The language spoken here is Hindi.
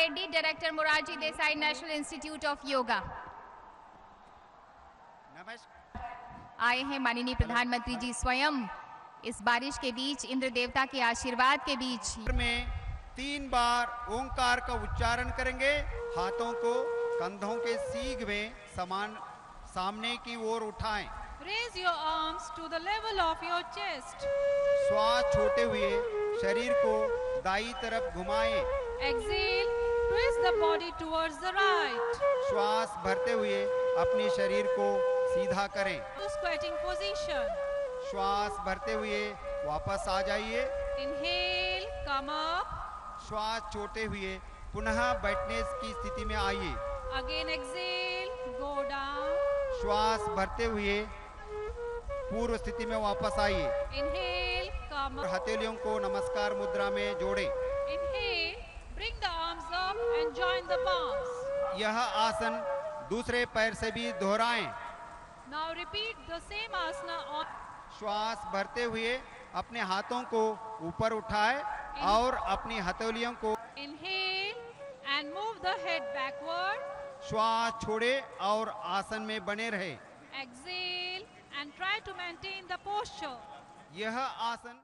Reddy, Director Moraji Desai National Institute of Yoga. आए हैं माननीय प्रधानमंत्री जी स्वयं। इस बारिश के बीच इंद्र देवता के आशीर्वाद के बीच। में तीन बार ओंकार का उच्चारण करेंगे। हाथों को कंधों के सीघ में समान सामने की ओर उठाएँ। Raise your arms to the level of your chest. श्वास छोटे हुए शरीर को दाई तरफ़ घुमाएँ। Exhale, twist the body towards the right. श्वास भरते हुए अपने शरीर को सीधा करें To squatting position. श्वास भरते हुए वापस आ जाइए Inhale, come up. श्वास छोटे हुए पुनः बैठने की स्थिति में आइए Again exhale, go down. श्वास भरते हुए पूर्व स्थिति में वापस आइए Inhale, come और up. हथेलियों को नमस्कार मुद्रा में जोड़ें Inhale, यह आसन दूसरे पैर से भी दोहराए। Now repeat the same asana श्वास भरते हुए अपने हाथों को ऊपर उठाए और अपनी हथौलियों को inhale and move the head backward श्वास छोड़े और आसन में बने रहे। Exhale and try to maintain the posture यह आसन